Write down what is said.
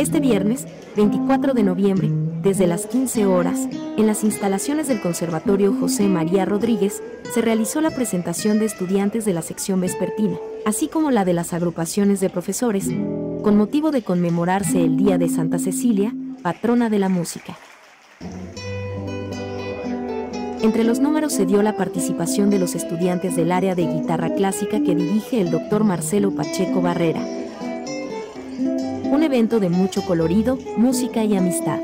Este viernes, 24 de noviembre, desde las 15 horas, en las instalaciones del Conservatorio José María Rodríguez, se realizó la presentación de estudiantes de la sección vespertina, así como la de las agrupaciones de profesores, con motivo de conmemorarse el Día de Santa Cecilia, patrona de la música. Entre los números se dio la participación de los estudiantes del área de guitarra clásica que dirige el doctor Marcelo Pacheco Barrera. Un evento de mucho colorido, música y amistad.